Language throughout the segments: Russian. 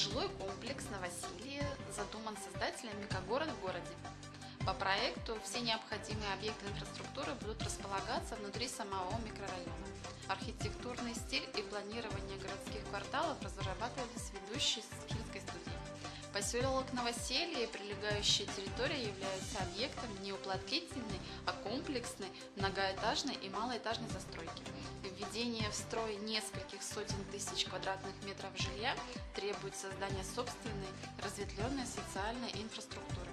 Жилой комплекс Новоселье задуман создателями как город в городе. По проекту все необходимые объекты инфраструктуры будут располагаться внутри самого микрорайона. Архитектурный стиль и планирование городских кварталов разрабатывались студией. Поселок Новоселье и прилегающая территория являются объектом не уплотнительной, а комплексной, многоэтажной и малоэтажной застройки. Введение в строй нескольких сотен тысяч квадратных метров жилья требует создания собственной разветвленной социальной инфраструктуры.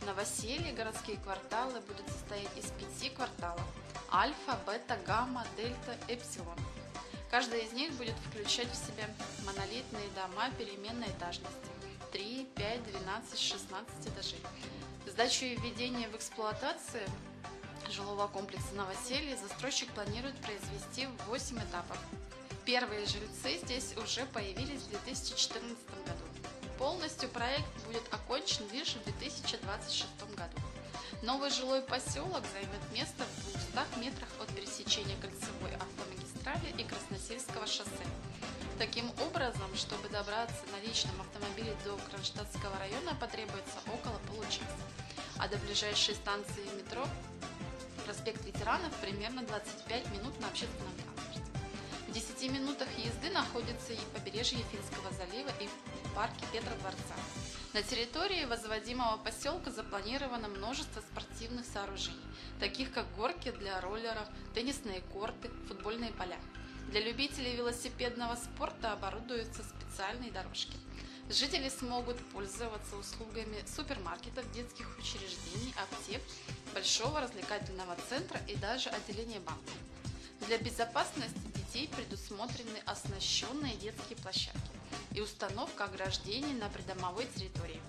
В Новоселье городские кварталы будут состоять из пяти кварталов – альфа, бета, гамма, дельта, эпсилон. Каждый из них будет включать в себя монолитные дома переменной этажности 3, 5, 12, 16 этажей. Сдачу и введение в эксплуатацию жилого комплекса «Новоселье» застройщик планирует произвести в 8 этапов. Первые жильцы здесь уже появились в 2014 году. Полностью проект будет окончен лишь в 2026 году. Новый жилой поселок займет место в 200 метрах от пересечения кольцевой автомагистрали и Красносельского шоссе. Таким образом, чтобы добраться на личном автомобиле до Кронштадтского района потребуется около получаса, а до ближайшей станции метро проспект ветеранов примерно 25 минут на общественном транспорте. В 10 минутах езды находится и побережье Финского залива и парки Петра Дворца. На территории возводимого поселка запланировано множество спортивных сооружений, таких как горки для роллеров, теннисные корты, футбольные поля. Для любителей велосипедного спорта оборудуются специальные дорожки. Жители смогут пользоваться услугами супермаркетов, детских учреждений, аптек, большого развлекательного центра и даже отделения банка. Для безопасности детей предусмотрены оснащенные детские площадки и установка ограждений на придомовой территории.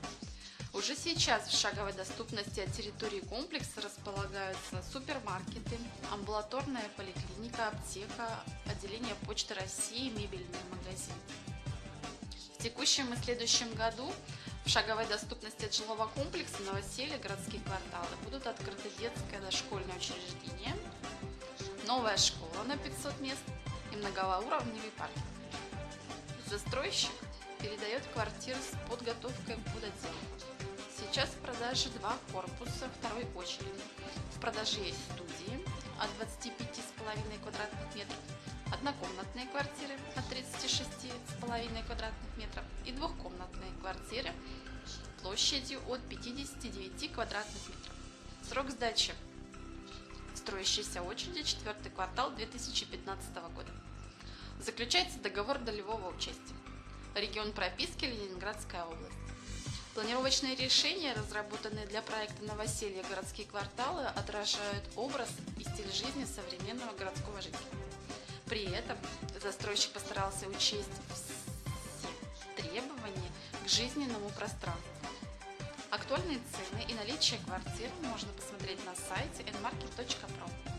Уже сейчас в шаговой доступности от территории комплекса располагаются супермаркеты, амбулаторная поликлиника, аптека, отделение Почты России, мебельный магазин. В текущем и следующем году в шаговой доступности от жилого комплекса новоселья городские кварталы будут открыты детское дошкольное учреждение, новая школа на 500 мест и многоуровневый парк. Застройщик передает квартиры с подготовкой под отделку. Сейчас в продаже два корпуса второй очереди. В продаже есть студии от 25,5 квадратных метров, однокомнатные квартиры от 36,5 квадратных метров и двухкомнатные квартиры площадью от 59 квадратных метров. Срок сдачи строящейся очереди четвертый квартал 2015 года. Заключается договор долевого участия. Регион прописки Ленинградская область. Планировочные решения, разработанные для проекта «Новоселье. Городские кварталы», отражают образ и стиль жизни современного городского жителя. При этом застройщик постарался учесть все требования к жизненному пространству. Актуальные цены и наличие квартир можно посмотреть на сайте nmarket.pro.